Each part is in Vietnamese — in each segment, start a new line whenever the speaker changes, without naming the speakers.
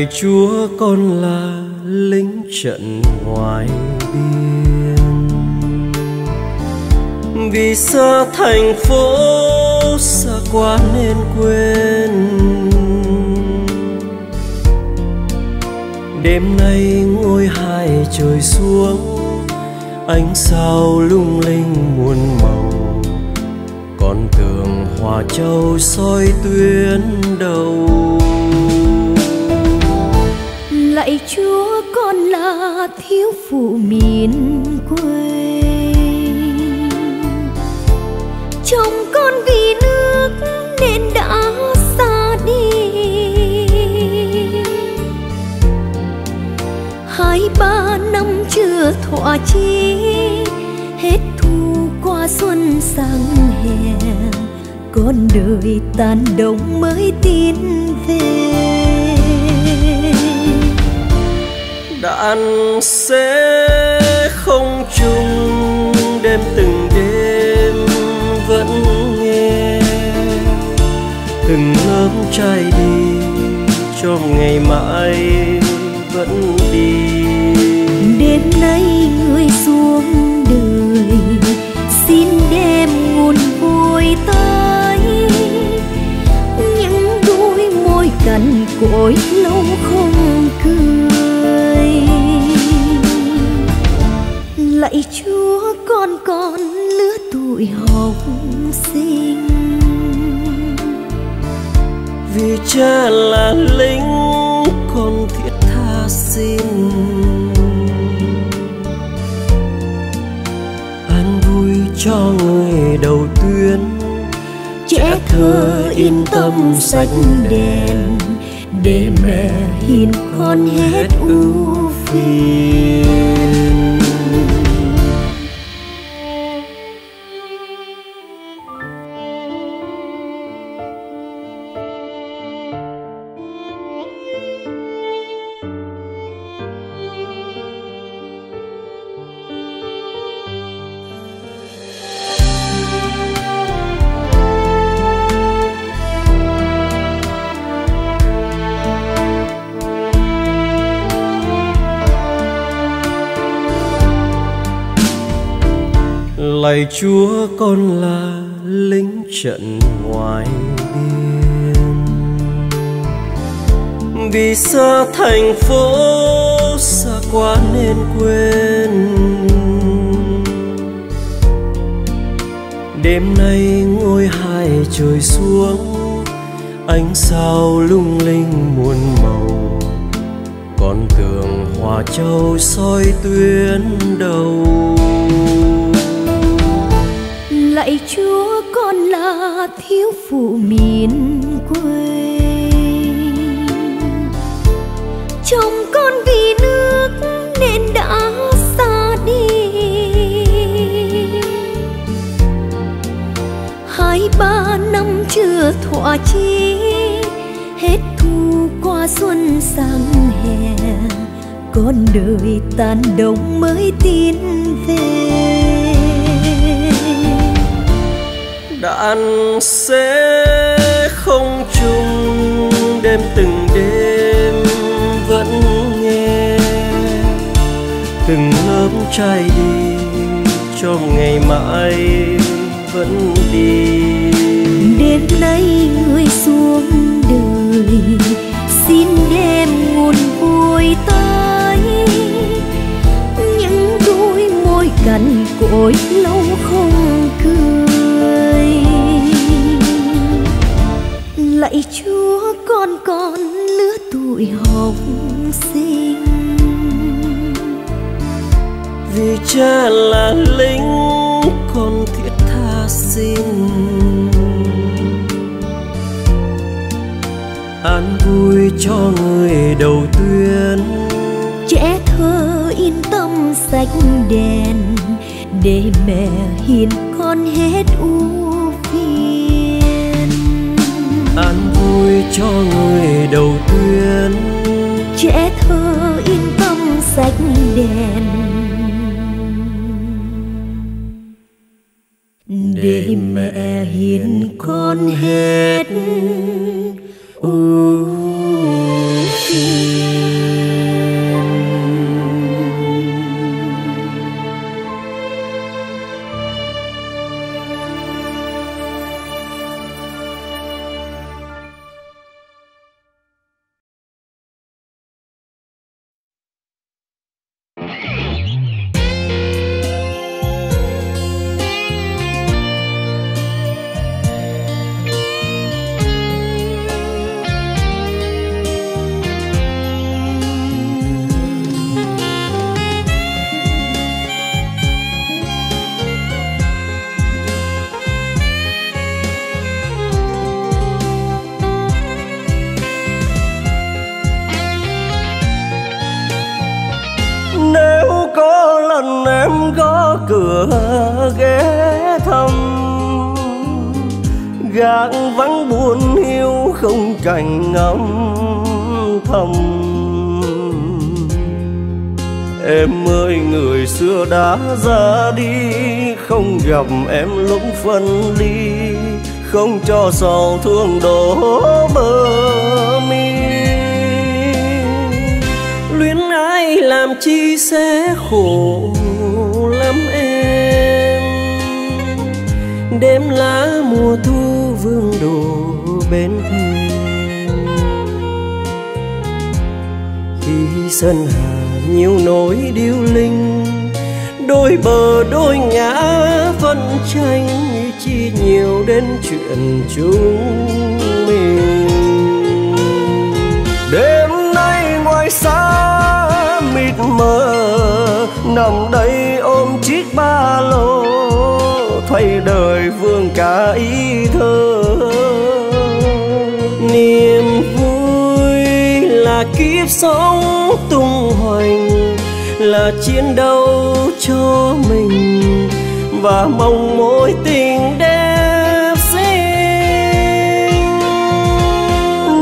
lạy chúa con là lính trận ngoài biên. Vì xa thành phố, xa quá nên quên. Đêm nay ngôi hai trời xuống, ánh sao lung linh muôn màu. Con tường hòa châu soi tuyến đầu
lạy chúa, con là thiếu phụ miền quê. Chồng con vì nước nên đã xa đi. Hai ba năm chưa thỏa chí, hết thu qua xuân sang hè. Con đời tàn đông mới tin về.
Bạn sẽ không chung đêm từng đêm vẫn nghe từng lớp trai đi trong ngày mai vẫn đi.
Đêm nay người xuống đời, xin đem nguồn vui tới. Những đôi môi cằn cỗi lâu không học sinh.
Vì cha là lính con thiết tha xin. An vui cho người đầu tuyến.
Trẻ thơ yên tâm sạch đèn. Để mẹ hiền con hết ưu phiền
lạy chúa con là lính trận ngoài biên. Vì xa thành phố, xa quá nên quên. Đêm nay ngôi hai trời xuống, ánh sao lung linh muôn màu. Con tường hòa châu soi tuyến đầu
lạy chúa, con là thiếu phụ miền quê. Chồng con vì nước nên đã xa đi. Hai ba năm chưa thỏa chí, hết thu qua xuân sang hè. Con đời tàn đông mới tin về.
Đạn sẽ không chung, đêm từng đêm vẫn nghe. Từng lớp trai đi trong ngày mai vẫn đi.
Đêm nay người xuống đời, xin đem nguồn vui tới. Những đôi môi cằn cỗi lâu không lạy chúa con con lứa tuổi học sinh.
Vì cha là lính con thiết tha xin. An vui cho người đầu tuyến.
Trẻ thơ yên tâm sạch đèn để mẹ hiền con hết ưu
vui cho người đầu tuyến
trẻ thơ yên tâm sạch đèn. Để mẹ hiền con hết
chi sẽ khổ lắm em. Đêm lá mùa thu vương đổ bên thềm. Khi sân hà nhiều nỗi điêu linh, đôi bờ đôi ngã phân tranh chi nhiều đến chuyện chúng mình. Mơ, nằm đây ôm chiếc ba lô, thay đời vương cả ý thơ. Niềm vui là kiếp sống tung hoành, là chiến đấu cho mình, và mong mối tình đẹp xinh.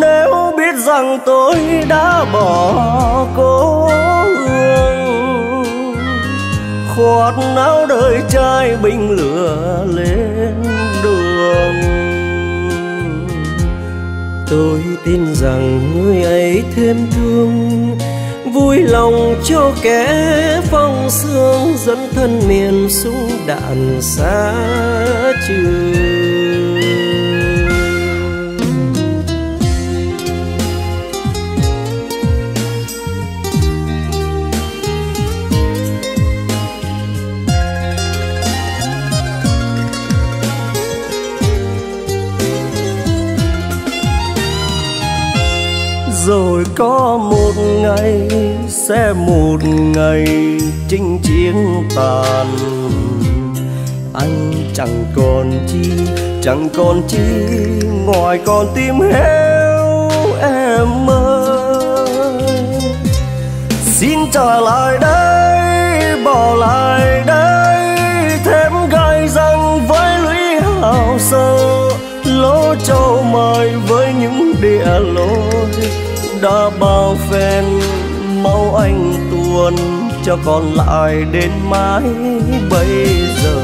Nếu biết rằng tôi đã bỏ khoát áo đời trai bình lửa lên đường. Tôi tin rằng người ấy thêm thương, vui lòng cho kẻ phong sương dẫn thân miền súng đạn xa trường rồi có một ngày sẽ một ngày chinh chiến tàn. Anh chẳng còn chi, chẳng còn chi, ngoài con tim heo em ơi. Xin trả lại đây, bỏ lại đây, thêm gai răng với lũy hào sơ, lỗ châu mời với những địa lối đã bao phen, máu anh tuôn cho còn lại đến mãi bây giờ.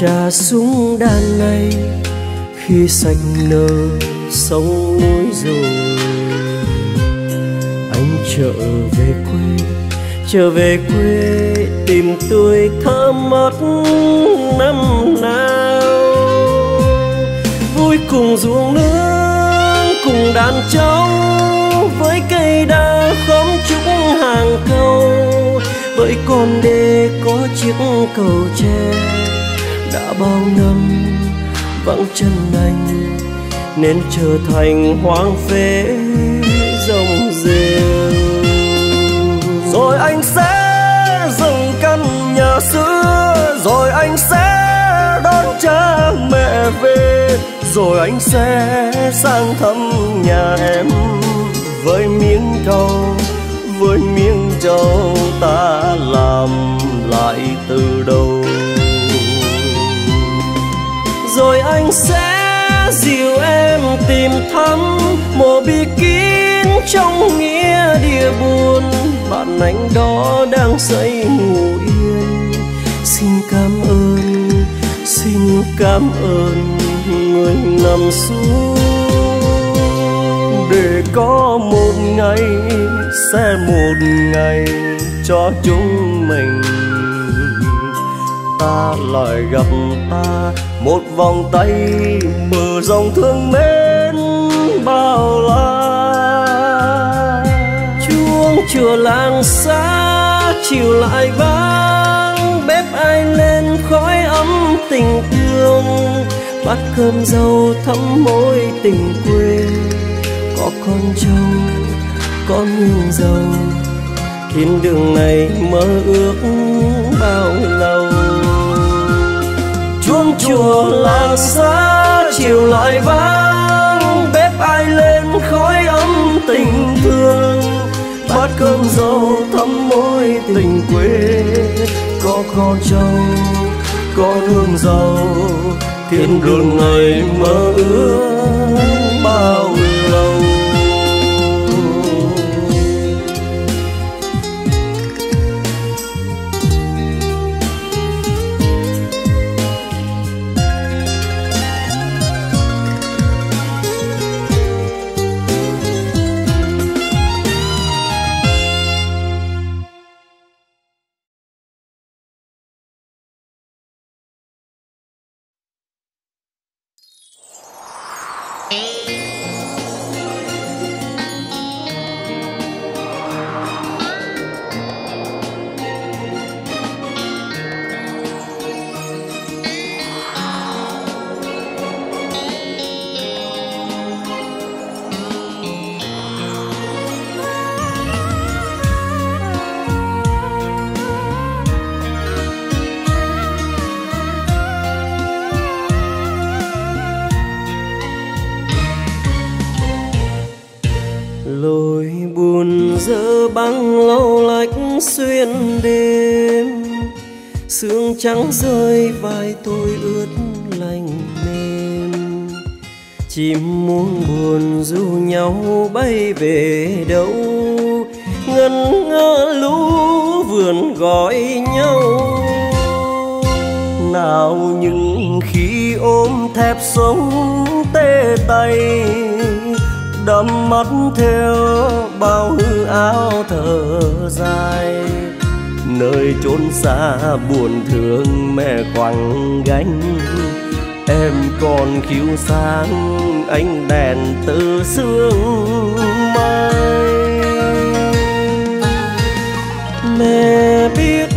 Trà súng đàn này, khi sạch nơ sông núi rồi. Anh trở về quê, trở về quê tìm tôi thơ mất năm nào. Vui cùng ruộng nước cùng đàn trống với cây đa khóm trúc hàng câu. Bởi con đê có chiếc cầu tre, đã bao năm vắng chân anh nên trở thành hoang phế rồng rêu. Rồi anh sẽ dừng căn nhà xưa, rồi anh sẽ đón cha mẹ về rồi anh sẽ sang thăm nhà em với miếng trâu, với miếng trâu ta làm lại từ đầu. Rồi anh sẽ dìu em tìm thăm mồ bi kín trong nghĩa địa buồn. Bạn anh đó đang say ngủ yên. Xin cảm ơn, xin cảm ơn người nằm xuống. Để có một ngày, sẽ một ngày cho chúng mình. Ta lại gặp ta, một vòng tay mở dòng thương mến bao la. Chuông chùa làng xa, chiều lại vang, bếp ai lên khói ấm tình thương bát cơm dâu thắm mối tình quê. Có con trâu, có hương dầu thiên đường này mơ ước bao lâu? Chuông chùa làng xa chiều lại vang, bếp ai lên khói ấm tình thương. Bát cơm dâu thắm mối tình quê, có con trâu, có hương dầu thiên đường ngày mơ ước bao còn sáng ánh đèn từ sương mai. Mẹ biết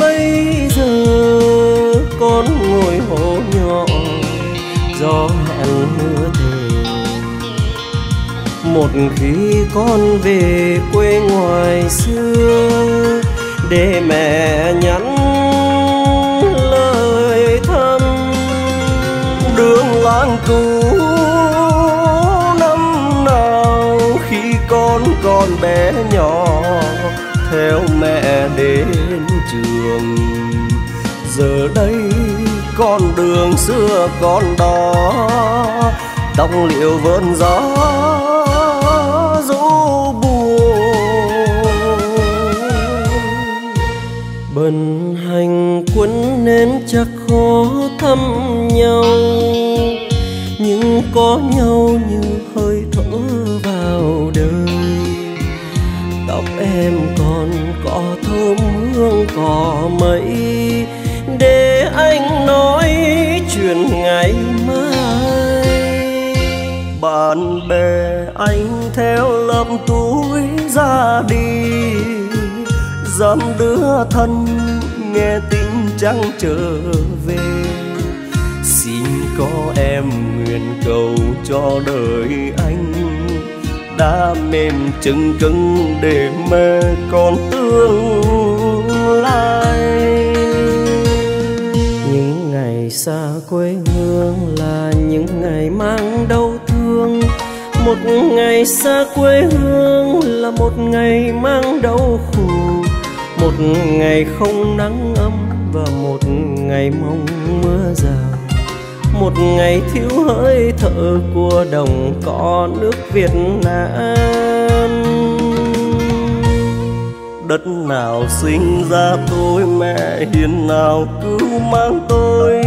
bây giờ con ngồi hồ nhỏ, gió hẹn mưa thề. Một khi con về đường cũ năm nào khi con còn bé nhỏ theo mẹ đến trường giờ đây con đường xưa còn đó tóc liệu vơn gió bần hành quân nên chắc khó thăm nhau có nhau như hơi thở vào đời. Tóc em còn có thơm hương cỏ mây. Để anh nói chuyện ngày mai. Bạn bè anh theo lầm túi ra đi. Dám đưa thân nghe tin chẳng trở về. Xin có em nguyện cầu cho đời anh. Đã mềm chân cứng để mẹ con tương lai. Những ngày xa quê hương là những ngày mang đau thương. Một ngày xa quê hương là một ngày mang đau khổ. Một ngày không nắng ấm và một ngày mong mưa rào một ngày thiếu hơi thở của đồng cỏ nước Việt Nam. Đất nào sinh ra tôi, mẹ hiền nào cứu mang tôi.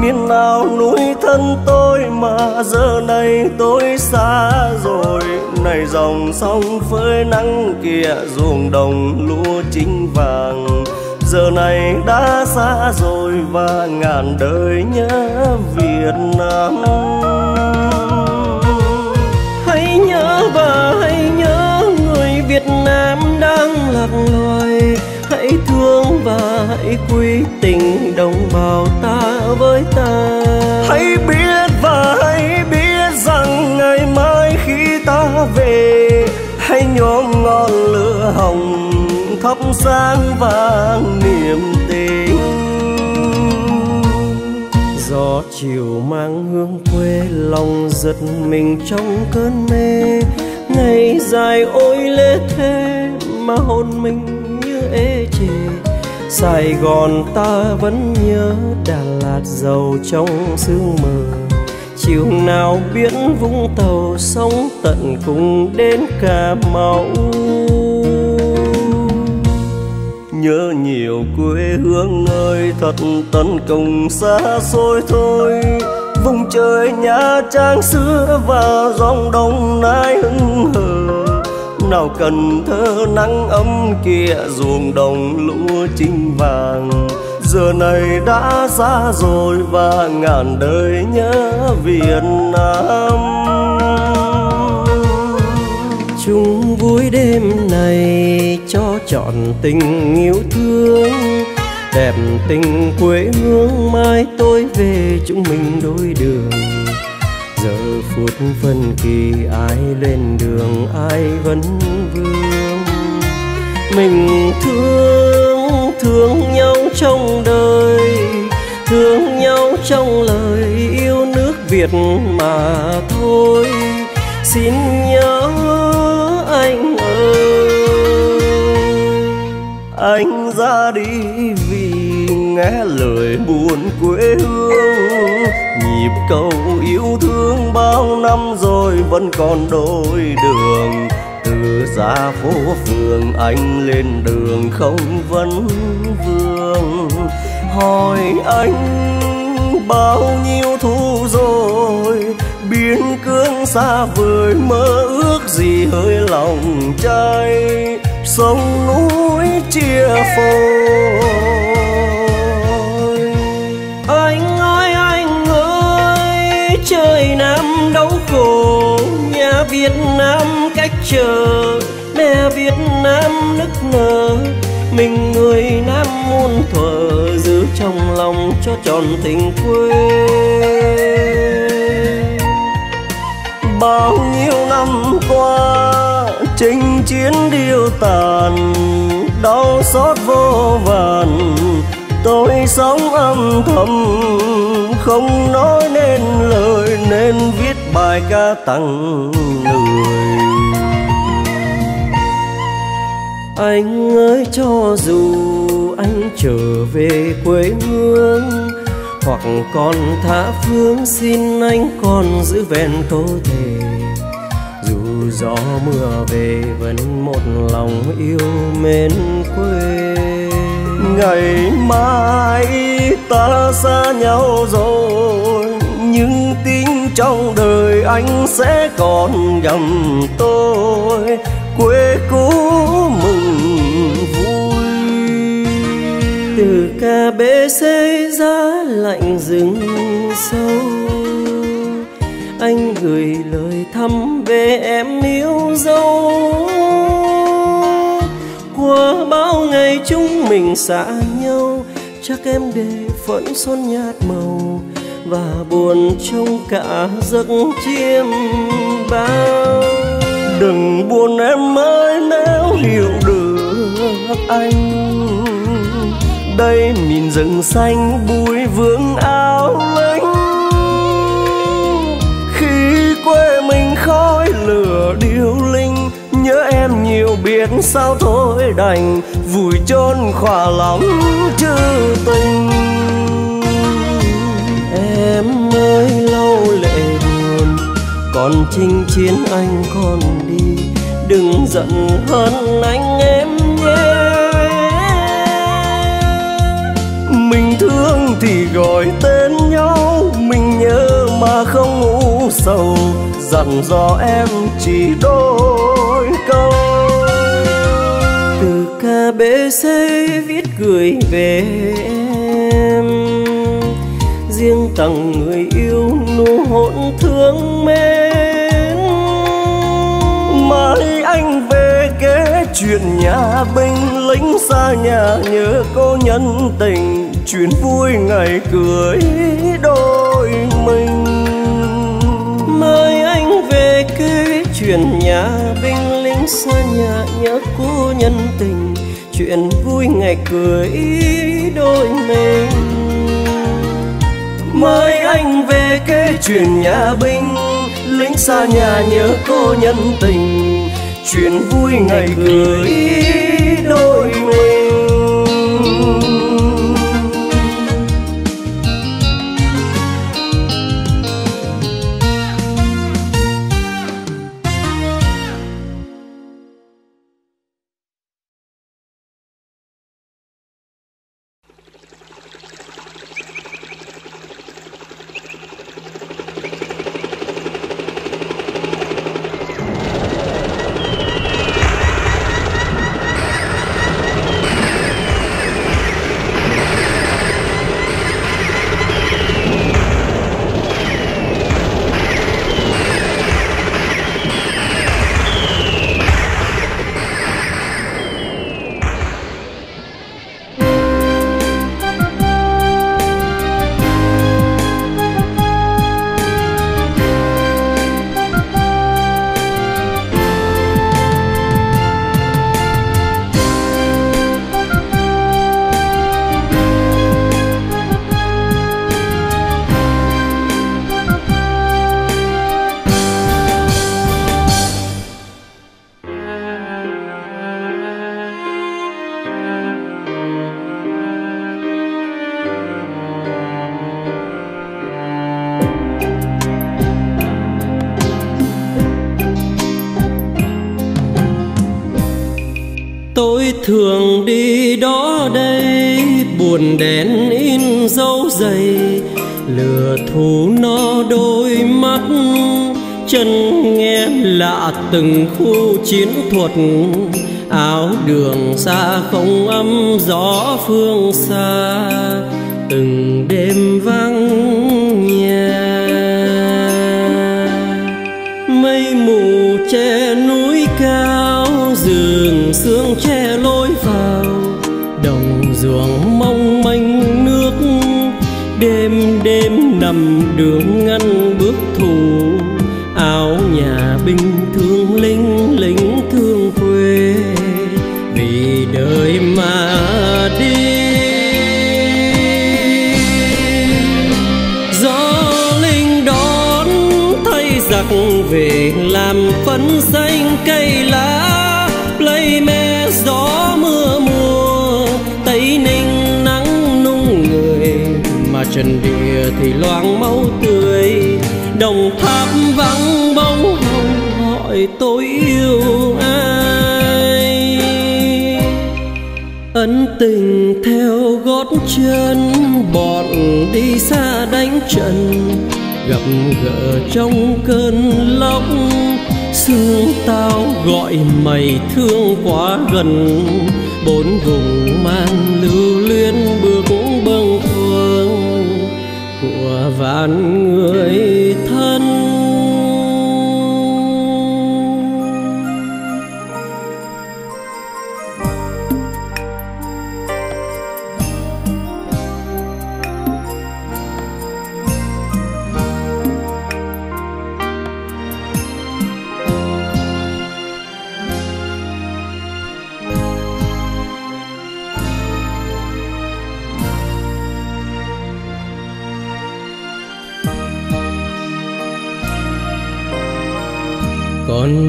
Miền nào nuôi thân tôi, mà giờ này tôi xa rồi. Này dòng sông phơi nắng kia, ruộng đồng lúa chính vàng giờ này đã xa rồi và ngàn đời nhớ Việt Nam. Hãy nhớ và hãy nhớ người Việt Nam đang lạc loài. Hãy thương và hãy quý tình đồng bào ta với ta. Hãy biết và hãy biết rằng ngày mai khi ta về, hãy nhóm ngọn lửa hồng thắp sáng vàng chiều mang hương quê, lòng giật mình trong cơn mê. Ngày dài ôi lê thế mà hồn mình như ê chề. Sài Gòn ta vẫn nhớ Đà Lạt giàu trong sương mờ. Chiều nào biển vũng tàu sóng tận cùng đến cà mau nhớ nhiều quê hương ơi, thật tận cùng xa xôi thôi. Vùng trời nhà trang xưa và dòng đông nai hưng hờ. Nào cần thơ nắng ấm kia, ruộng đồng lúa chinh vàng. Giờ này đã xa rồi và ngàn đời nhớ Việt Nam. Chung vui đêm này cho chọn tình yêu thương, đẹp tình quê hương, mai tôi về chúng mình đôi đường. Giờ phút phân kỳ ai lên đường, ai vẫn vương. Mình thương thương nhau trong đời, thương nhau trong lời yêu nước việt mà thôi. Xin nhau anh ra đi vì nghe lời buồn quê hương. Nhịp cầu yêu thương bao năm rồi vẫn còn đôi đường. Từ ra phố phường anh lên đường không vấn vương. Hỏi anh bao nhiêu thu rồi? Biên cương xa vời mơ ước gì hơi lòng trai sông núi chia phôi. Anh ơi anh ơi, trời nam đau khổ nhà việt nam cách chờ, mẹ việt nam nức nở. Mình người nam muôn thuở, giữ trong lòng cho tròn tình quê. Bao nhiêu năm qua chinh chiến điêu tàn, đau xót vô vàn. Tôi sống âm thầm, không nói nên lời, nên viết bài ca tặng người. Anh ơi, cho dù anh trở về quê hương, hoặc còn tha phương, xin anh còn giữ vẹn câu thề dù gió mưa về vẫn một lòng yêu mến quê. Ngày mai ta xa nhau rồi, nhưng tiếng trong đời anh sẽ còn gặp tôi. Quê cũ mừng vui. Từ KBC giá lạnh rừng sâu anh gửi lời thăm về em yêu dấu. Qua bao ngày chúng mình xa nhau, chắc em để phận son nhạt màu và buồn trong cả giấc chiêm bao. Đừng buồn em ơi, nếu hiểu được anh. Đây miền rừng xanh bụi vương áo lánh quê mình khói lửa điêu linh. Nhớ em nhiều biết sao thôi đành, vùi chôn khỏa lòng chữ tình. Em ơi, lâu lệ buồn, còn chinh chiến anh còn đi. Đừng giận hơn anh em nhé. Mình thương thì gọi tên nhau, mình nhớ mà không ngủ sầu dặn dò em chỉ đôi câu. Từ KBC viết gửi về em. Riêng tặng người yêu nụ hôn thương mến. Mai anh về kể chuyện nhà binh lính xa nhà nhớ cô nhân tình, chuyện vui ngày cưới đôi mình. Mời anh về kể chuyện nhà binh lính xa nhà nhớ cô nhân tình. Chuyện vui ngày cưới đôi mình. Mời anh về kể chuyện nhà binh lính xa nhà nhớ cô nhân tình. Chuyện vui ngày cưới tôi thường đi đó đây, buồn đèn in dấu dày, lừa thú nó đôi mắt. Chân nghe lạ từng khu chiến thuật, áo đường xa không âm gió phương xa. Từng đêm vắng nhà, mây mù che đường mong manh nước. Đêm đêm nằm đường ngăn bước thù. Áo nhà binh trần địa thì loang máu tươi. Đồng tháp vắng bóng hồng, hỏi tôi yêu ai? Ân tình theo gót chân, bọn đi xa đánh trận gặp gỡ trong cơn lốc, xương tao gọi mày thương quá gần. Bốn vùng mang lưu luyến bước vạn người thân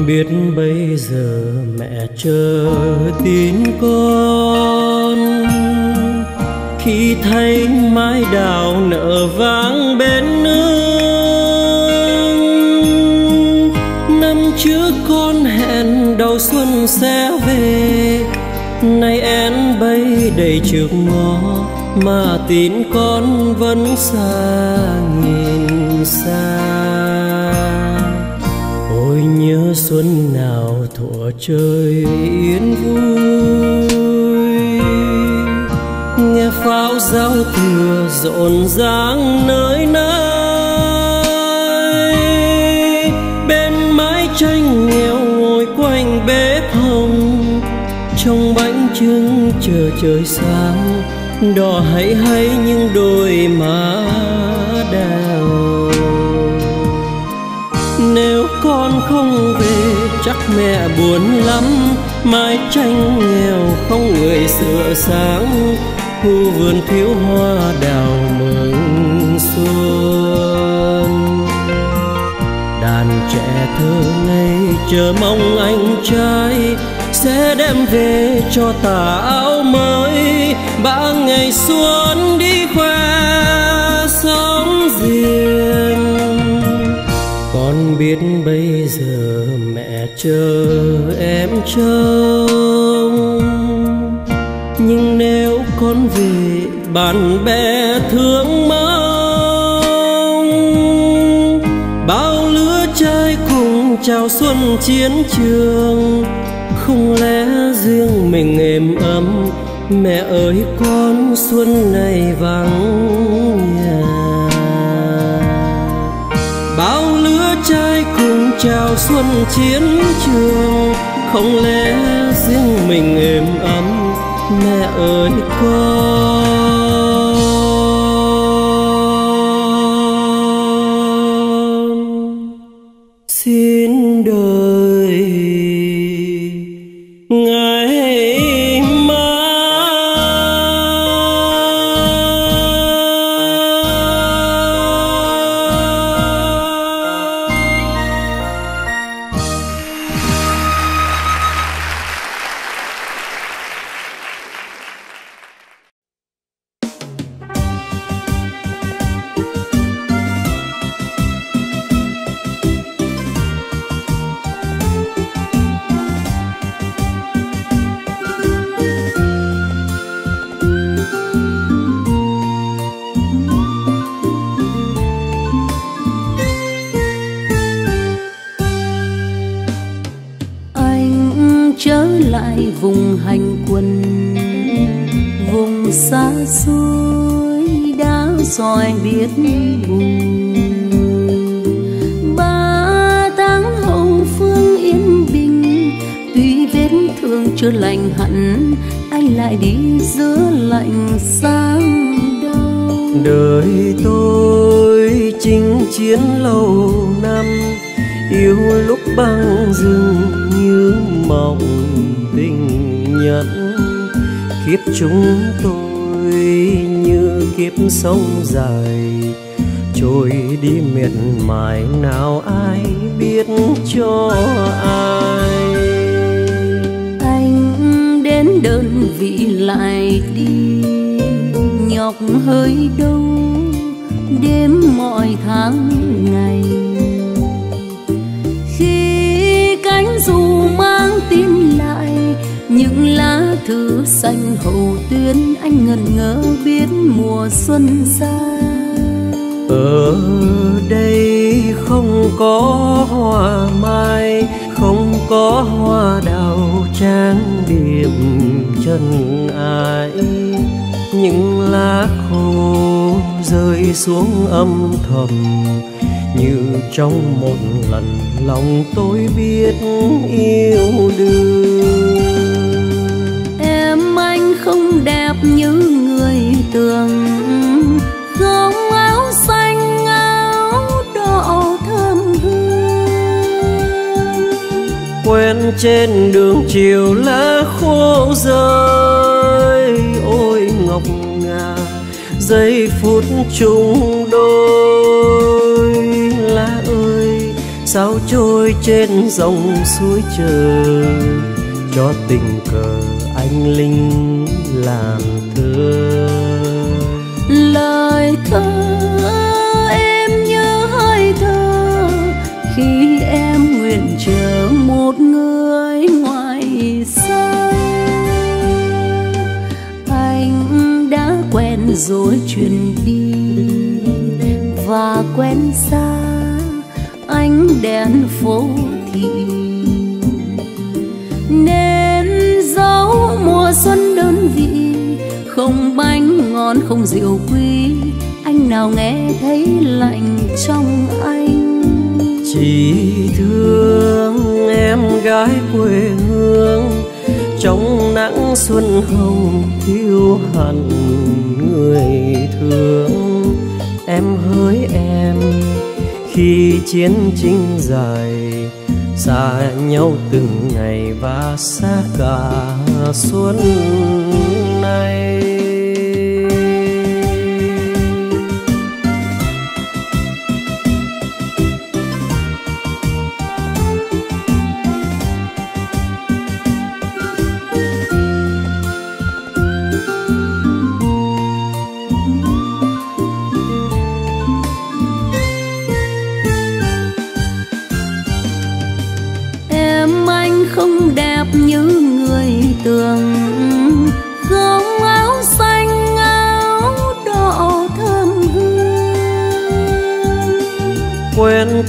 biết bây giờ mẹ chờ tin con. Khi thấy mái đào nở vang bên nương, năm trước con hẹn đầu xuân sẽ về. Nay én bay đầy trước ngõ, mà tin con vẫn xa nghìn xa nhớ xuân nào thuở trời yên vui. Nghe pháo giao thừa rộn ràng nơi nơi. Bên mái tranh nghèo ngồi quanh bếp hồng. Trong bánh trưng chờ trời sáng, đỏ hãy hay những đôi má không về, chắc mẹ buồn lắm. Mái tranh nghèo, không người sửa sáng. Khu vườn thiếu hoa đào mừng xuân. Đàn trẻ thơ ngây, chờ mong anh trai sẽ đem về cho tà áo mới. Ba ngày xuân đi khoe biết bây giờ mẹ chờ em trông. Nhưng nếu con về, bạn bè thương mong. Bao lứa trai cùng chào xuân chiến trường, không lẽ riêng mình êm ấm? Mẹ ơi, con xuân này vắng nhà. Cùng chào xuân chiến trường. Không lẽ riêng mình êm ấm? Mẹ ơi con. Chúng tôi như kiếp sông dài, trôi đi miệt mài nào ai biết cho ai.
Anh đến đơn vị lại đi, nhọc hơi đâu đêm mọi tháng ngày. Anh ngần ngỡ biết mùa xuân xa.
Ở đây không có hoa mai, không có hoa đào trang điểm chân ai những lá khô rơi xuống âm thầm, như trong một lần lòng tôi biết yêu đương
như người tường không áo xanh, áo đỏ thơm hương.
Quen trên đường chiều lá khô rơi, ôi ngọc ngà, giây phút chung đôi. Lá ơi, sao trôi trên dòng suối chờ cho tình cờ anh linh làm
rồi chuyển đi. Và quen xa ánh đèn phố thị. Nên dấu mùa xuân đơn vị, không bánh ngon, không rượu quý. Anh nào nghe thấy lạnh trong anh.
Chỉ thương em gái quê hương trong nắng xuân hồng thiếu hẳn người thương. Em hỡi em, khi chiến tranh dài, xa nhau từng ngày và xa cả xuân này.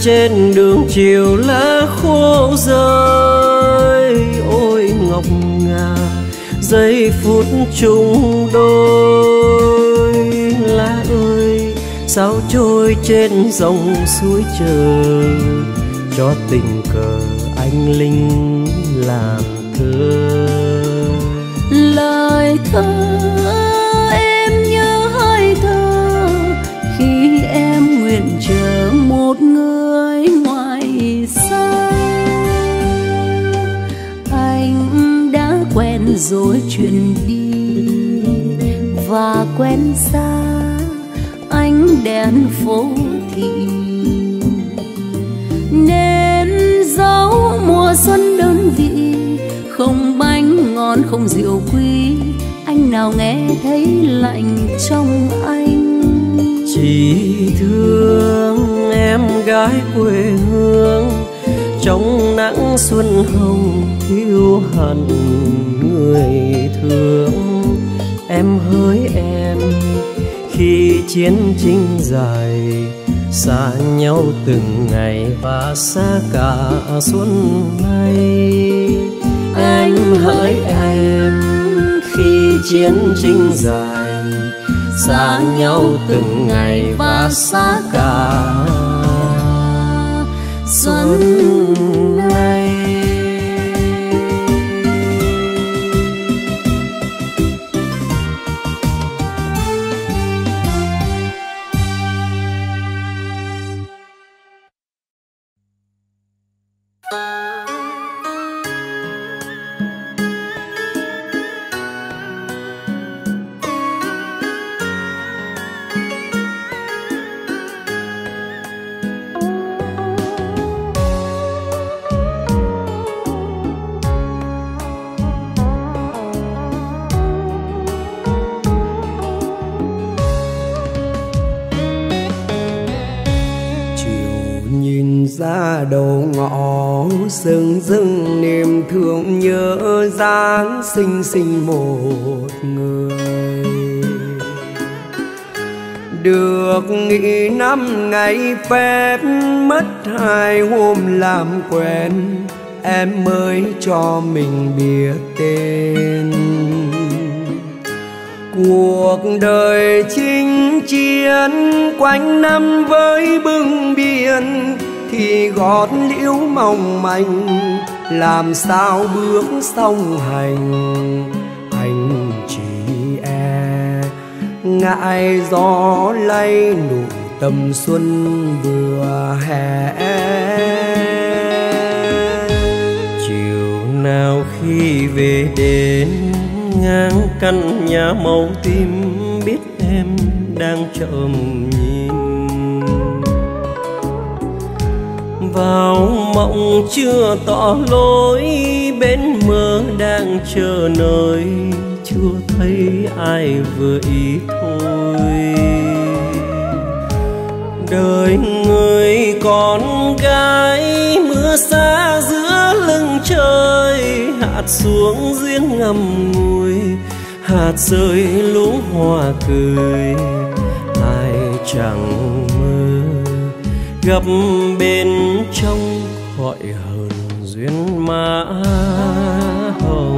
Trên đường chiều lá khô rơi. Ôi ngọc ngà, giây phút chung đôi. Lá ơi, sao trôi trên dòng suối chờ cho tình cờ anh linh làm thơ.
Lời thơ rồi chuyển đi và quen xa ánh đèn phố thị. Nên dấu mùa xuân đơn vị, không bánh ngon, không rượu quý. Anh nào nghe thấy lạnh trong anh?
Chỉ thương em gái quê hương, trong nắng xuân hồng yêu hận người thương. Em hỡi em khi chiến tranh dài xa nhau từng ngày và xa cả xuân nay. Anh hỡi em khi chiến tranh dài xa nhau từng ngày và xa cả xuân
xinh xinh một người. Được nghỉ năm ngày phép mất hai hôm làm quen, em mới cho mình biết tên. Cuộc đời chinh chiến quanh năm với bưng biển thì gót liễu mong manh làm sao bước song hành, anh chỉ e. Ngại gió lay nụ tầm xuân vừa hè.
Chiều nào khi về đến, ngang căn nhà màu tim biết em đang trộm nhìn. Vào, mộng chưa tỏ lối. Bên mơ đang chờ nơi, chưa thấy ai vừa ý thôi. Đời người con gái, mưa xa giữa lưng trời. Hạt xuống giếng ngầm ngùi, hạt rơi lũ hoa cười. Ai chẳng gặp bên trong gọi hờn duyên mã hồng.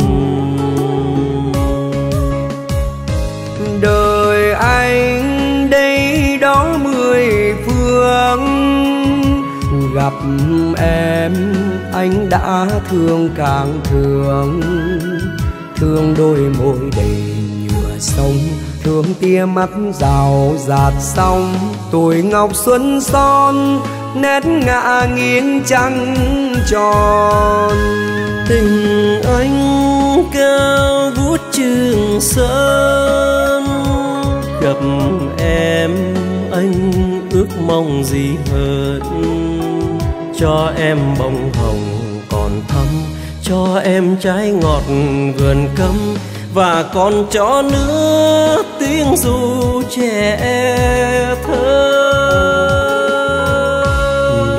Đời anh đây đó mười phương, gặp em anh đã thương càng thương. Thương đôi môi đầy nhựa sông, thương tia mắt rào rạt sông tuổi ngọc xuân son, nét ngã nghiêng trăng tròn.
Tình anh cao vút trường sơn, gặp em anh ước mong gì hơn? Cho em bông hồng còn thắm, cho em trái ngọt vườn cấm và còn cho nữa tiếng ru trẻ thơ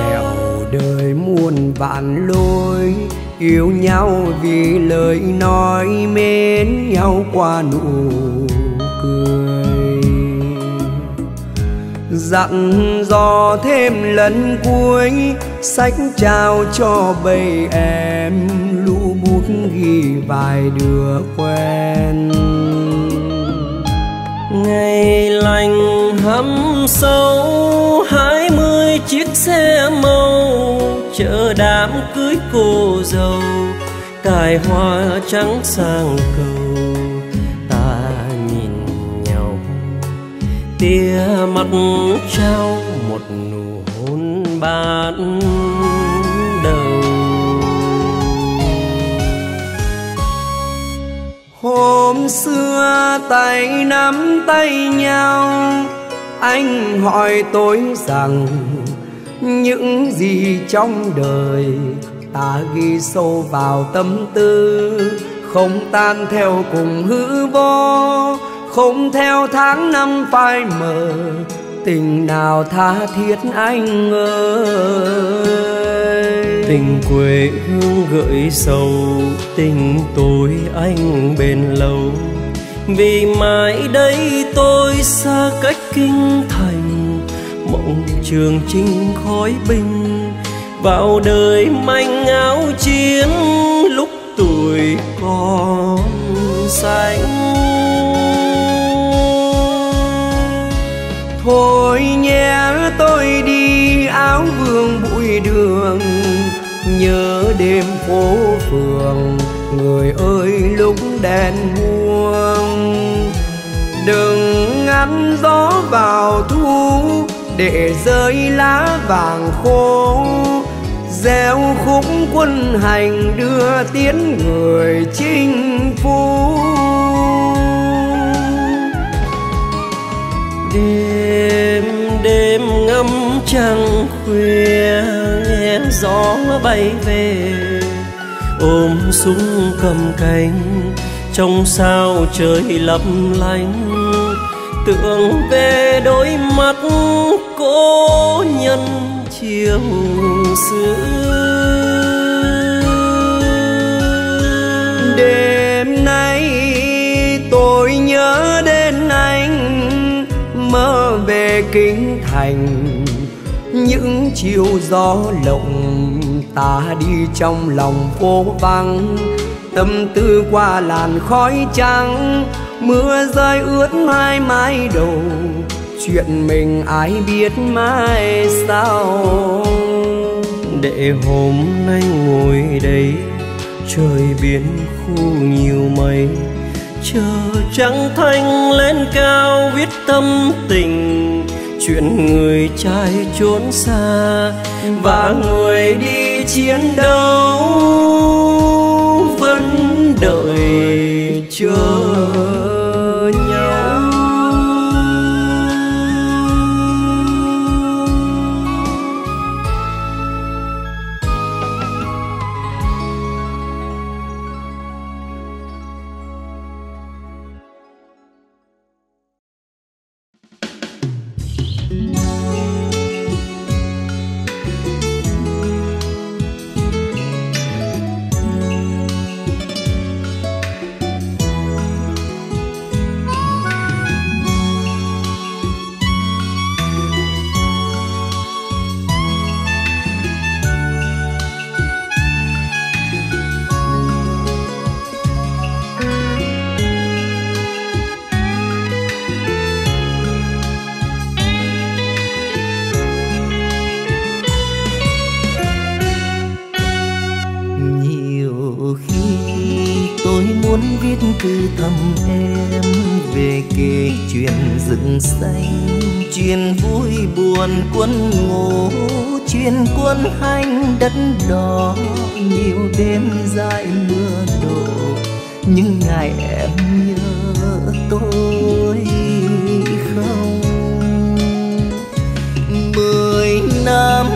nẻo đời muôn vạn lối, yêu nhau vì lời nói mến nhau qua nụ cười. Dặn dò thêm lần cuối, sách trao cho bầy em lũ bút ghi vài đứa quen.
Ngày lành hâm sâu, hai mươi chiếc xe màu chờ đám cưới cô dâu cài hoa trắng sang cầu. Ta nhìn nhau, tia mắt trao một nụ hôn ban.
Hôm xưa tay nắm tay nhau, anh hỏi tôi rằng, những gì trong đời ta ghi sâu vào tâm tư, không tan theo cùng hư vô, không theo tháng năm phai mờ tình nào tha thiết anh ơi?
Tình quê hương gợi sầu, tình tôi anh bền lâu. Vì mãi đây tôi xa cách kinh thành, mộng trường chinh khói binh vào đời manh áo chiến, lúc tuổi còn xanh
thôi nhé, tôi đi áo vương bụi đường. Nhớ đêm phố phường, người ơi lúc đèn buông. Đừng ngăn gió vào thu, để rơi lá vàng khô. Gieo khúc quân hành đưa tiến người chinh phục
đêm đêm ngâm trăng khuya, nghe gió bay về. Ôm súng cầm cánh, trong sao trời lấp lánh. Tưởng về đôi mắt cô nhân chiều xưa.
Đêm nay tôi nhớ đêm kinh thành. Những chiều gió lộng ta đi trong lòng phố vắng. Tâm tư qua làn khói trắng, mưa rơi ướt hai mái đầu. Chuyện mình ai biết mai sau
để hôm nay ngồi đây, trời biến khu nhiều mây. Chờ trăng thanh lên cao viết tâm tình chuyện người trai trốn xa và người đi chiến đấu vẫn đợi chờ.
Ngày nhớ tôi không mười năm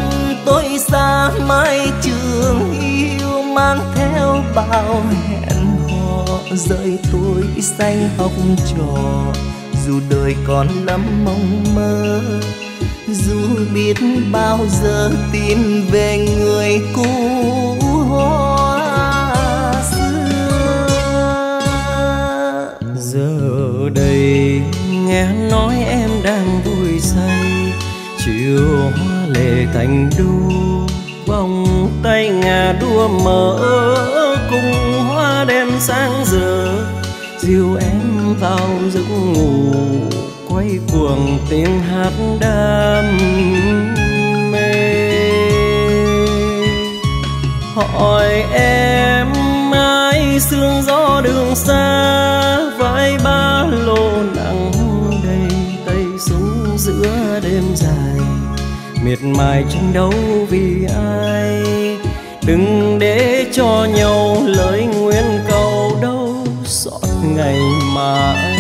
tôi xa mái trường yêu mang theo bao hẹn hò. Rời tôi xanh học trò, dù đời còn lắm mong mơ. Dù biết bao giờ tin về người cũ hoa
đây nghe nói em đang vui say. Chiều hoa lệ thành đu, vòng tay ngà đua mở cùng hoa đêm sáng giờ dìu em vào giấc ngủ, quay cuồng tiếng hát đam mê. Hỏi em sương gió đường xa vai ba lô nặng đầy tay súng giữa đêm dài. Miệt mài tranh đấu vì ai? Đừng để cho nhau lời nguyện cầu đâu xót ngày mai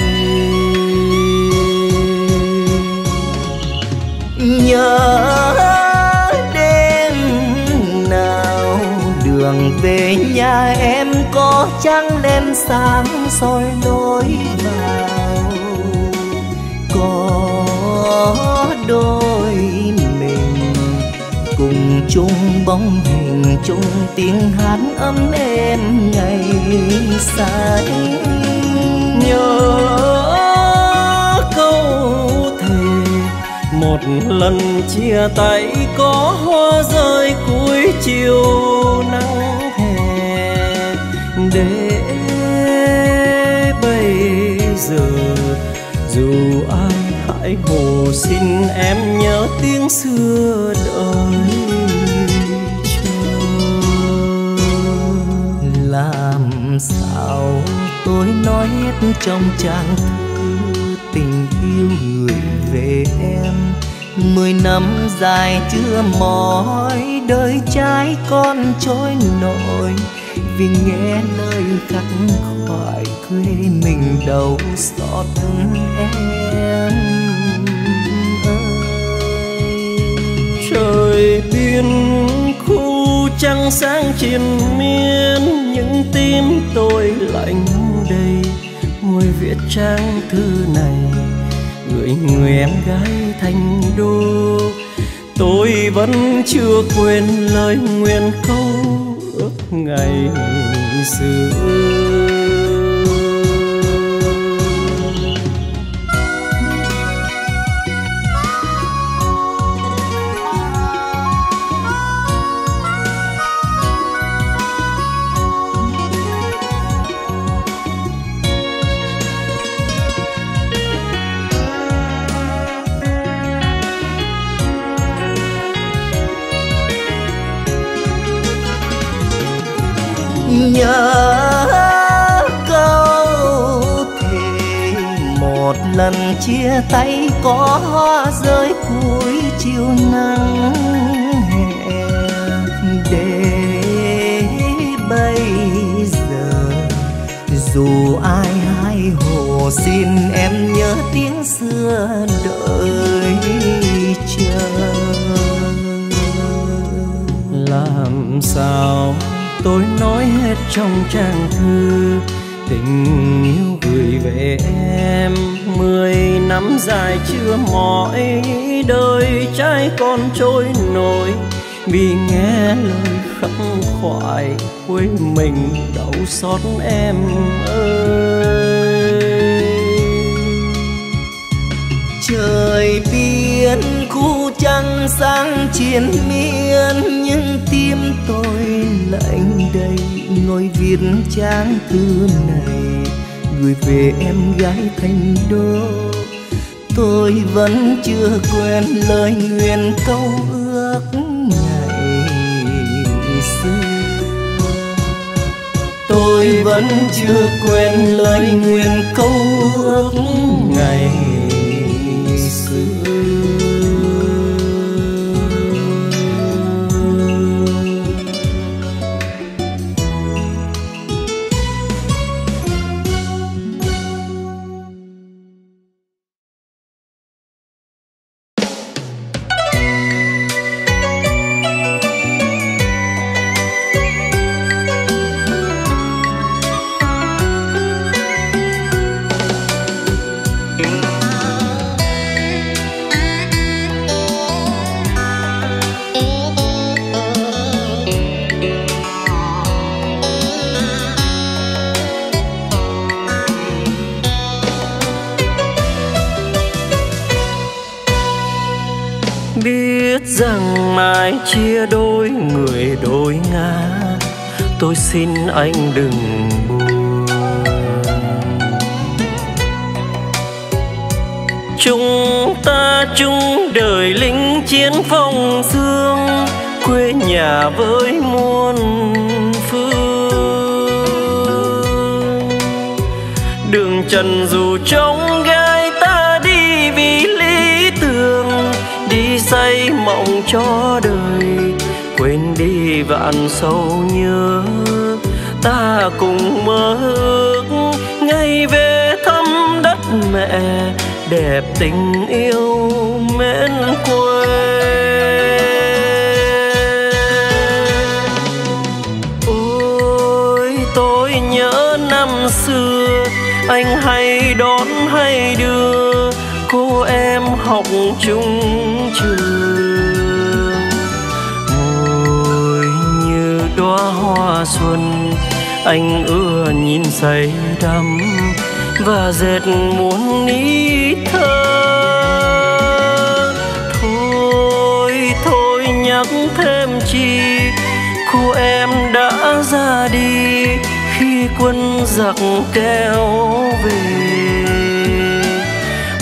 nhớ về nhà em có trăng đêm sáng soi lối vào. Có đôi mình cùng chung bóng hình, chung tiếng hát ấm êm ngày say.
Nhớ một lần chia tay có hoa rơi cuối chiều nắng hè. Để bây giờ, dù ai hãy hồ xin em nhớ tiếng xưa đời chờ.
Làm sao tôi nói hết trong trang thơ mười năm dài chưa mỏi, đời trai con trôi nổi. Vì nghe lời khắc khoải quê mình đầu xót em ơi.
Trời biên khu trăng sáng triền miên, những tim tôi lạnh đầy. Ngồi viết trang thư này gửi người em gái thành đô. Tôi vẫn chưa quên lời nguyện câu ước ngày xưa.
Lần chia tay có hoa rơi cuối chiều nắng hè. Để bây giờ, dù ai hay hồ xin em nhớ tiếng xưa đợi chờ.
Làm sao tôi nói hết trong trang thư tình yêu gửi về em? Mười năm dài chưa mỏi, đời trai con trôi nổi. Vì nghe lời khắc khoải, quê mình đau xót em ơi.
Trời biên khu trăng sáng chiến miên, nhưng tim tôi lạnh đầy ngồi viết trang thư này gửi về em gái thành đô. Tôi vẫn chưa quên lời nguyện câu ước ngày xưa. Tôi vẫn chưa quên lời nguyện câu ước ngày
trần dù trông gai ta đi vì lý tưởng, đi xây mộng cho đời, quên đi vạn sâu nhớ. Ta cùng mơ ước ngày về thăm đất mẹ, đẹp tình yêu mến quê. Anh hay đón hay đưa, cô em học chung trường. Ngồi như đóa hoa xuân, anh ưa nhìn say đắm và dệt muốn ý thơ. Thôi thôi, nhắc thêm chi, cô em đã ra đi quân giặc kéo về.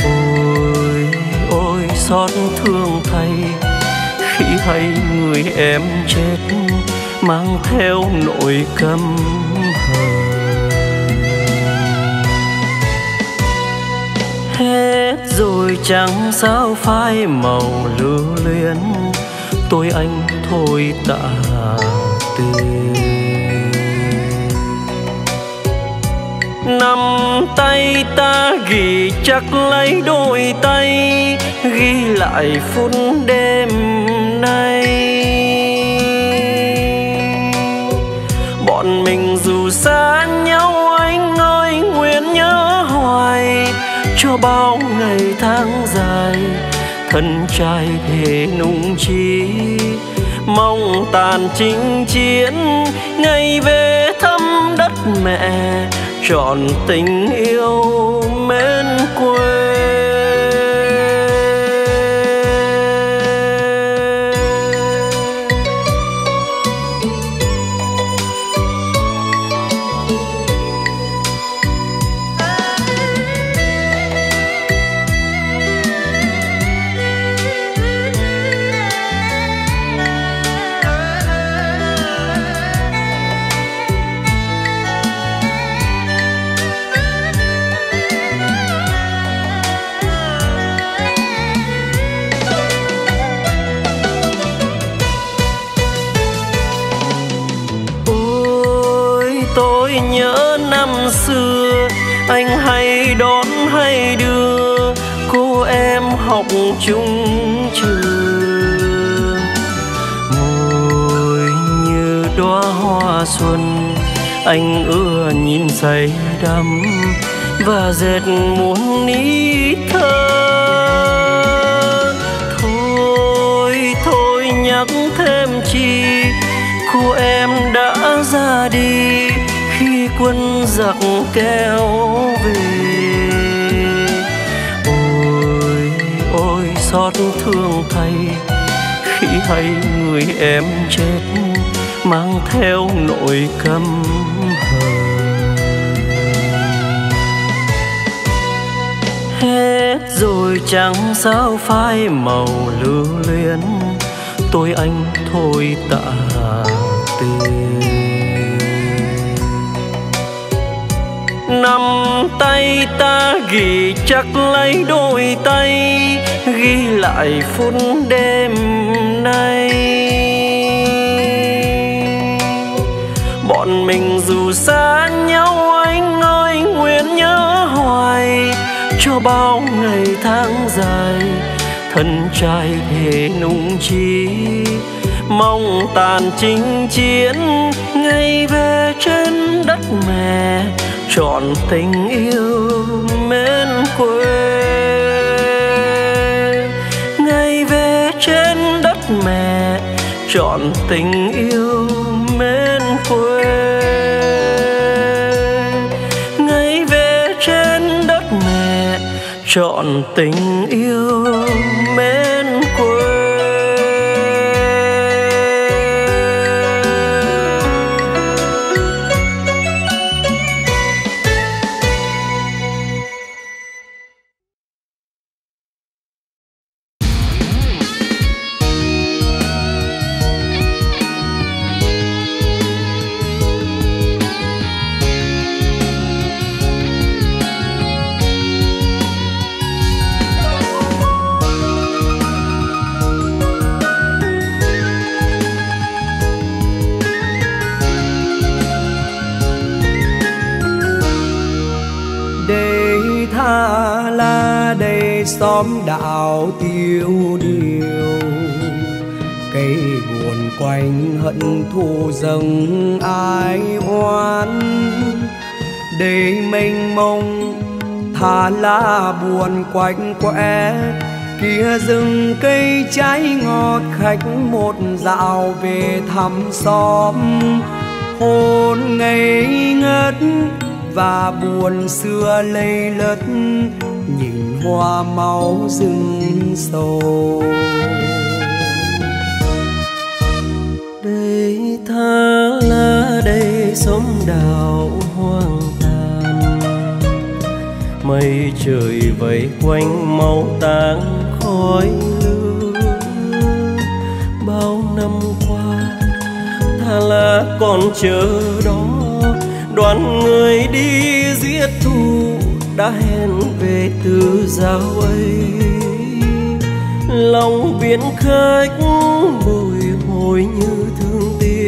Ôi ôi, xót thương thay khi hay người em chết mang theo nỗi căm hết rồi chẳng sao phai màu lưu luyến, tôi anh thôi tạ tay ta ghi chắc lấy đôi tay, ghi lại phút đêm nay. Bọn mình dù xa nhau, anh ơi, nguyện nhớ hoài. Cho bao ngày tháng dài, thân trai thể nung chi. Mong tàn chinh chiến, ngày về thăm đất mẹ trọn tình yêu mến quê. Học chung trường ngồi như đóa hoa xuân. Anh ưa nhìn say đắm và dệt muốn ý thơ. Thôi thôi nhắc thêm chi cô em đã ra đi khi quân giặc kéo về. Xót thương thay khi hay người em chết, mang theo nỗi căm hờn. Hết rồi chẳng sao phai màu lưu luyến, tôi anh thôi tạ nắm tay ta, ghi chắc lấy đôi tay, ghi lại phút đêm nay. Bọn mình dù xa nhau, anh ơi, nguyện nhớ hoài, cho bao ngày tháng dài, thân trai thể nung chi. Mong tàn chinh chiến, ngày về trên đất mẹ trọn tình yêu mến quê. Ngày về trên đất mẹ trọn tình yêu mến quê. Ngày về trên đất mẹ trọn tình yêu
buồn hận thù dâng ai oán. Để mênh mông, thả lá buồn quạnh quẽ kia rừng cây trái ngọt khách một dạo về thăm xóm. Hồn ngây ngất và buồn xưa lây lất, nhìn hoa máu rừng sâu.
Tha lá đây xóm đào hoang tàn. Mây trời vây quanh máu tang khói lửa. Bao năm qua tha lá còn chờ đó. Đoàn người đi giết thù đã hẹn về từ giao ấy. Lòng biển khách bồi hồi như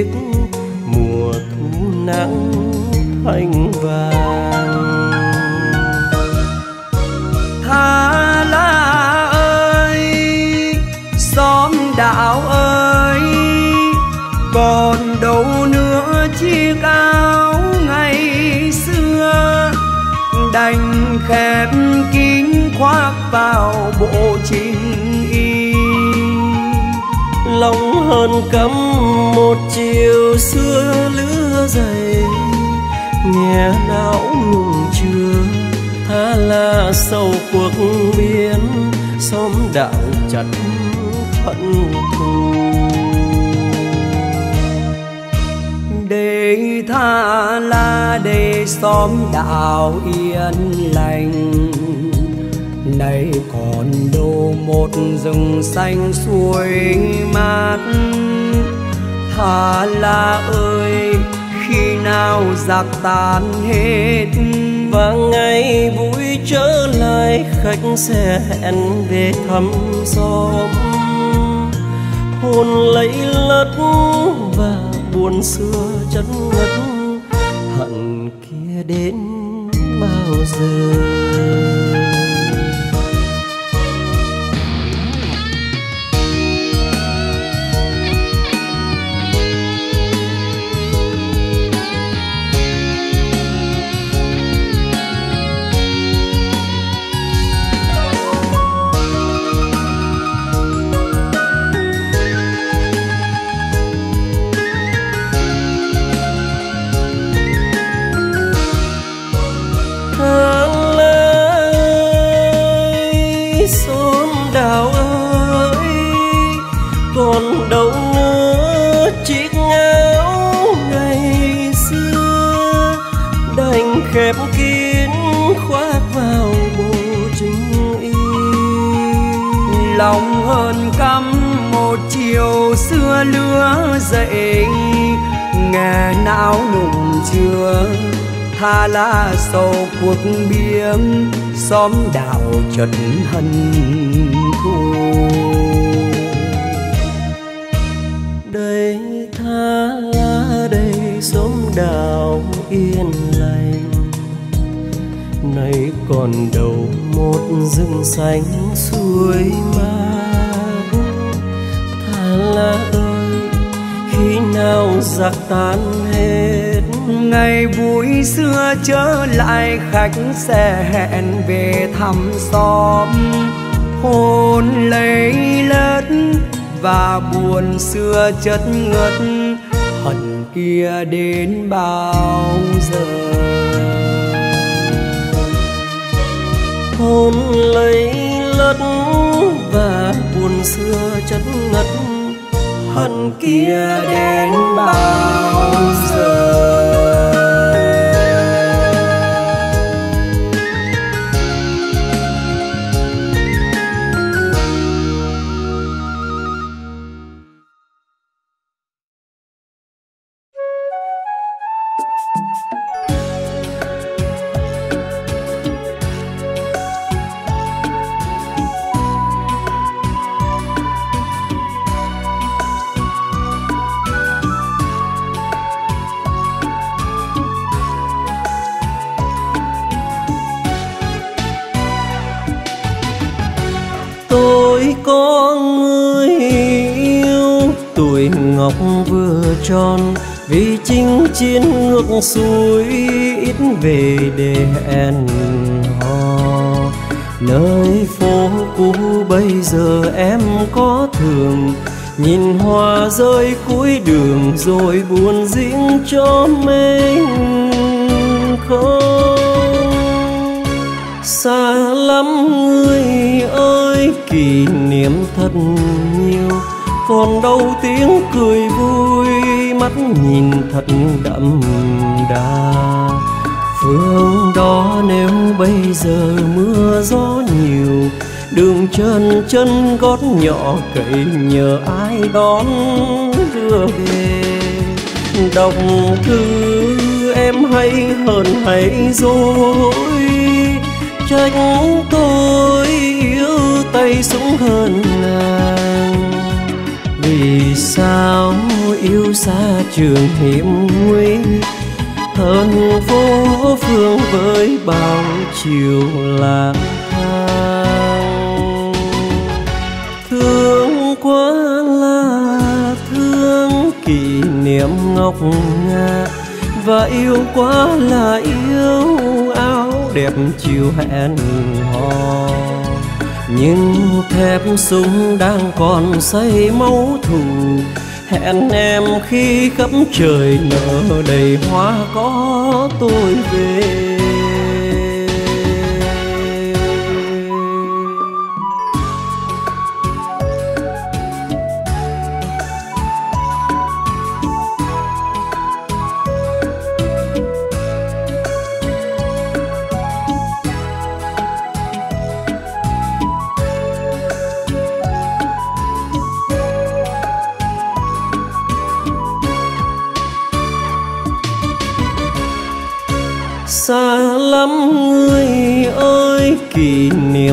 thương mùa thu nắng thanh vàng.
Tha la ơi, xóm đạo ơi, còn đâu nữa chiếc áo ngày xưa. Đành khép kín khoác vào bộ trình
lòng hơn cắm một chiều xưa lứa dày. Nghe não ngừng chưa tha là sâu cuộc biến, xóm đạo chặt hận thù.
Để tha la để xóm đạo yên lành nay còn đâu một rừng xanh suối mát. Tha la ơi, khi nào giặc tan hết?
Và ngày vui trở lại, khách sẽ hẹn về thăm xóm. Hồn lấy lất và buồn xưa chất ngất, hận kia đến bao giờ?
Chật hân thu
đây tha đây sống đào yên lành. Nay còn đâu một rừng xanh suối mát tha lá ơi, khi nào giặc tan hết,
ngày vui xưa trở lại khách sẽ hẹn về thăm xóm. Hôn lấy lất và buồn xưa chất ngất, hận kia đến bao giờ?
Hôn lấy lất và buồn xưa chất ngất,
hận kia đến bao giờ?
Vừa tròn, vì chinh chiến ngược xuôi ít về để hẹn hò. Nơi phố cũ bây giờ em có thường, nhìn hoa rơi cuối đường rồi buồn riêng cho mình không? Xa lắm người ơi, kỷ niệm thật nhiều còn đâu tiếng cười vui, mắt nhìn thật đậm đà. Phương đó nếu bây giờ mưa gió nhiều, đường chân chân gót nhỏ cậy nhờ ai đón đưa về. Đọc thư em hay hơn hay dối, trách tôi yêu tay súng hơn ngài vì sao yêu xa trường hiểm nguy? Hơn phố phương với bao chiều lang thang. Thương quá là thương, kỷ niệm ngọc ngà. Và yêu quá là yêu, áo đẹp chiều hẹn hò nhưng thép súng đang còn say máu thù. Hẹn em khi khắp trời nở đầy hoa có tôi về.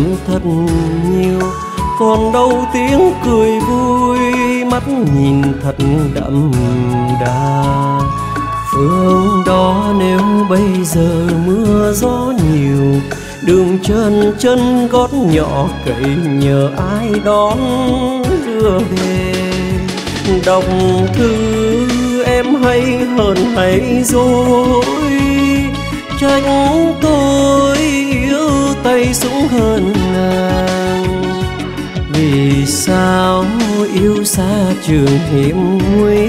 Em thật nhiều, còn đâu tiếng cười vui, mắt nhìn thật đậm đà. Phương đó nếu bây giờ mưa gió nhiều, đường chân chân gót nhỏ cậy nhờ ai đón đưa về. Đọc thư em hay hơn hay dối, trách tôi tay súng hơn nàng. Vì sao yêu xa trường hiểm nguy,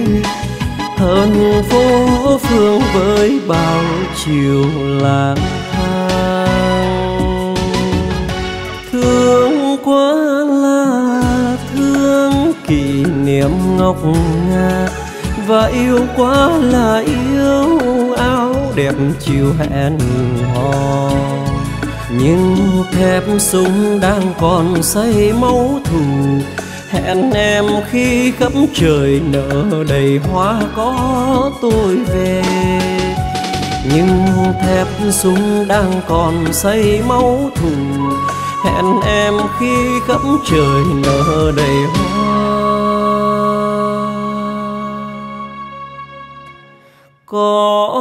hơn phố phương với bao chiều lang thang. Thương quá là thương kỷ niệm ngọc nga và yêu quá là yêu áo đẹp chiều hẹn hò nhưng thép súng đang còn say máu thù. Hẹn em khi khắp trời nở đầy hoa có tôi về. Nhưng thép súng đang còn say máu thù. Hẹn em khi khắp trời nở đầy hoa. Có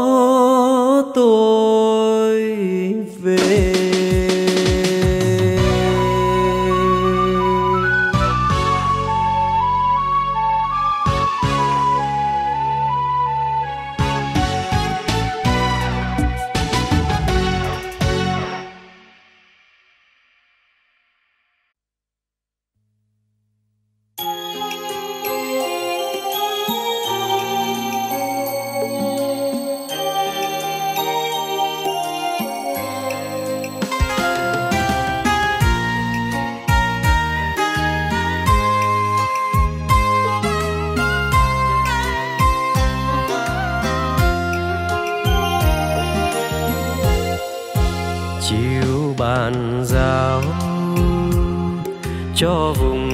cho vùng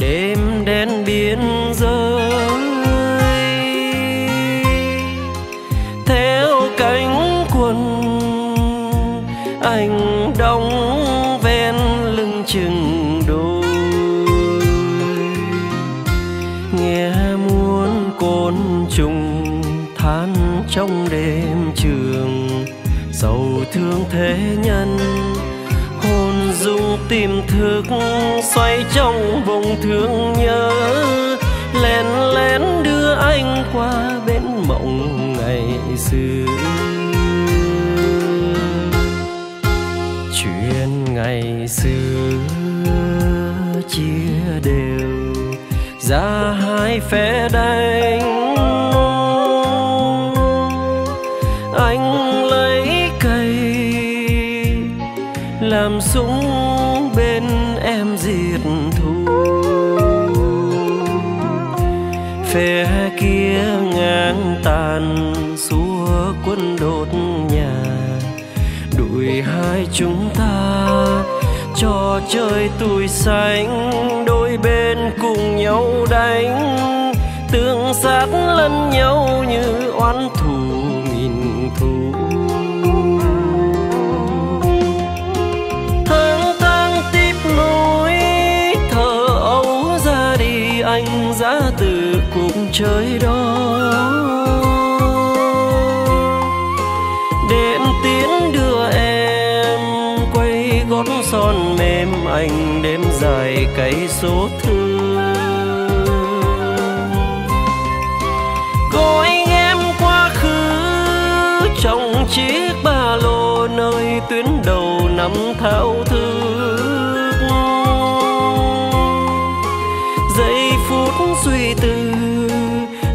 đêm đen biên giới theo cánh quân anh đóng ven lưng chừng đôi. Nghe muốn côn trùng than trong đêm trường sầu thương thế thức xoay trong vùng thương nhớ. Lén lén đưa anh qua bên mộng ngày xưa. Chuyện ngày xưa chia đều, ra hai phe đây. Xanh số thương anh em quá khứ trong chiếc ba lô nơi tuyến đầu năm thao thức. Giây phút suy tư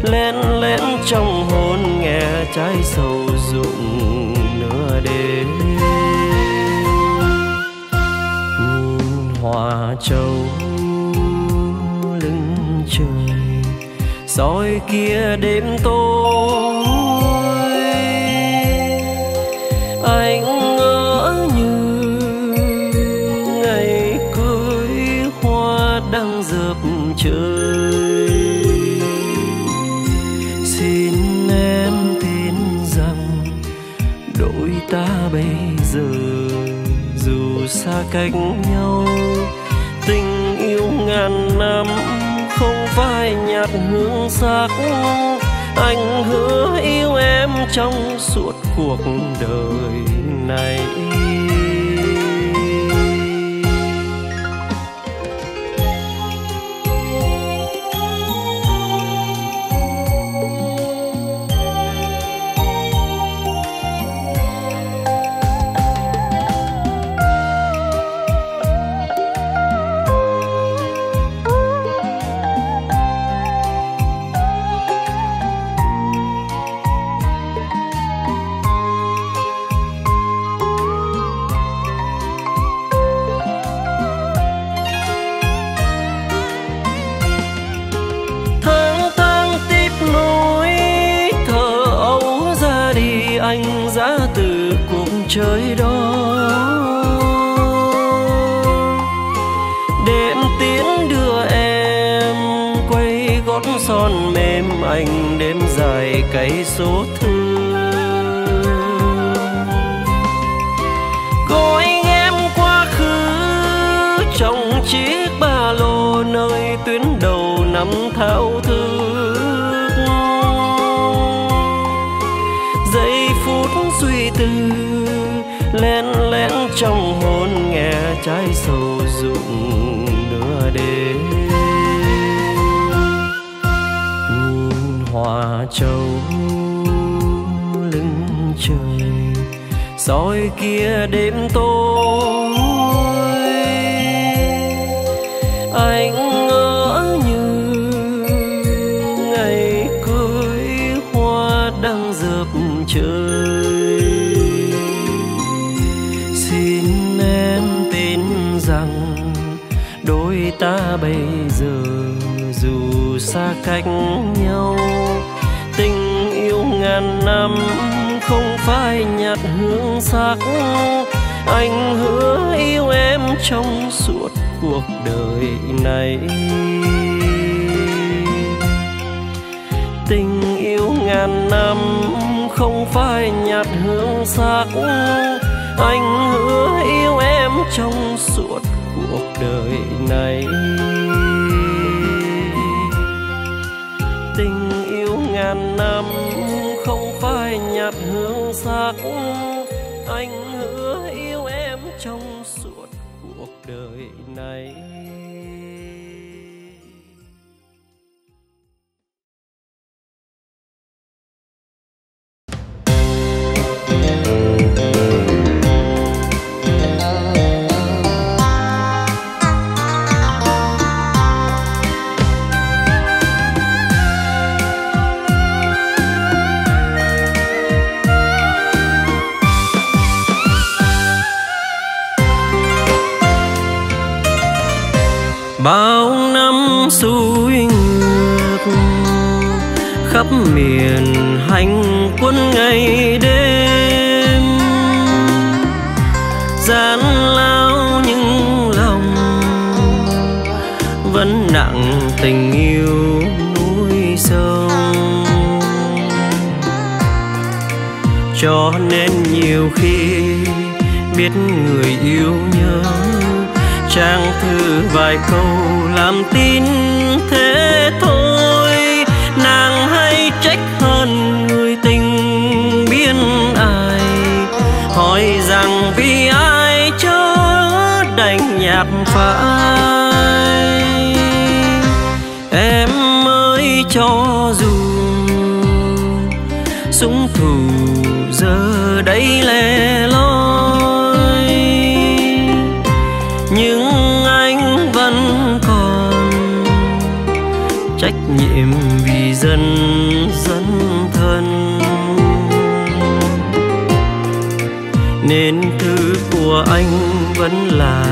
lén lén trong hồn nghe trái sầu rụng nửa đêm. Nhìn hoa trâu trời, soi kia đêm tối. Anh ngỡ như ngày cưới hoa đang dập trời. Xin em tin rằng đôi ta bây giờ dù xa cách nhau, tình yêu ngàn năm phai nhạt hương sắc. Anh hứa yêu em trong suốt cuộc đời này. Số thương gói em quá khứ trong chiếc ba lô nơi tuyến đầu năm thao thức giây phút suy tư lén lén trong hồn nghe trái sầu rụng nửa đêm. Nhìn hoa trâu trời, soi kia đêm tối. Anh ngỡ như ngày cưới hoa đang dập trời. Xin em tin rằng đôi ta bây giờ dù xa cách nhau, tình yêu ngàn năm phai nhạt hương sắc. Anh hứa yêu em trong suốt cuộc đời này. Tình yêu ngàn năm không phai nhạt hương sắc. Anh hứa yêu em trong suốt cuộc đời này. Hương anh hứa yêu em trong suốt cuộc đời này. đẹp phai. Em ơi, cho dù súng thủ giờ đây lẻ loi, nhưng anh vẫn còn trách nhiệm vì dân dân thân. Nên thứ của anh vẫn là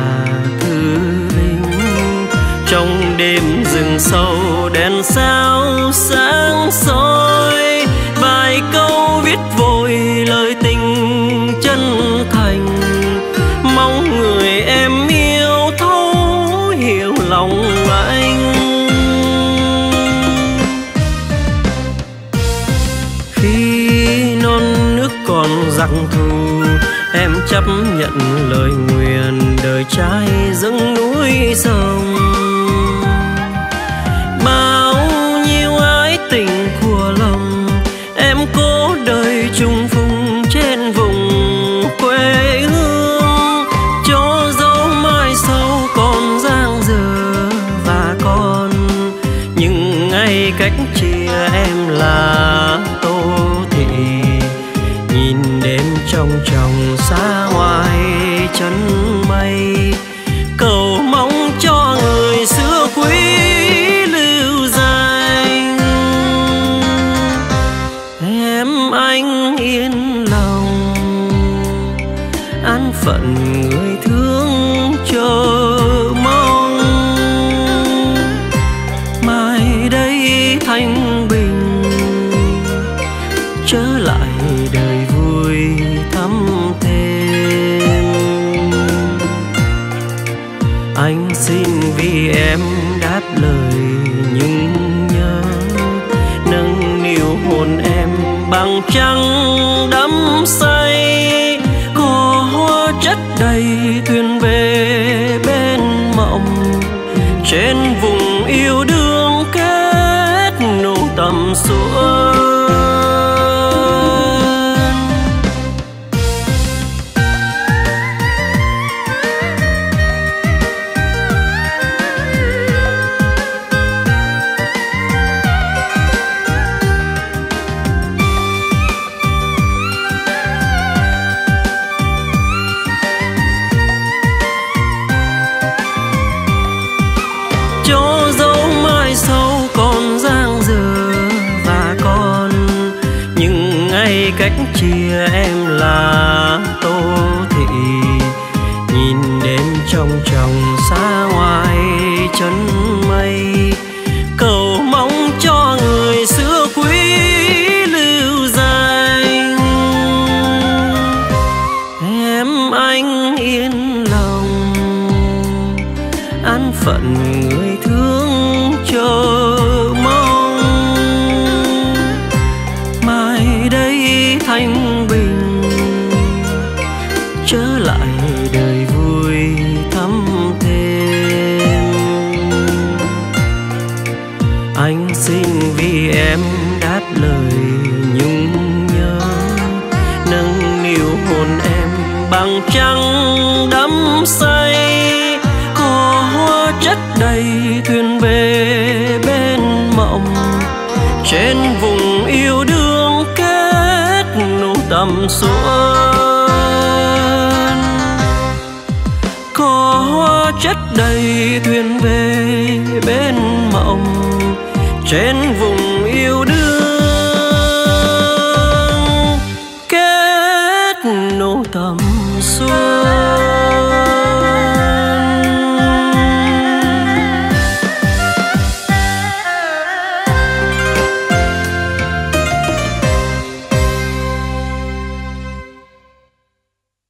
đêm rừng sâu, đèn sao sáng soi. Vài câu viết vội lời tình chân thành. Mong người em yêu thấu hiểu lòng anh. Khi non nước còn giặc thù, em chấp nhận lời nguyện đời trai dâng núi sông. chân mây. trăng đắm say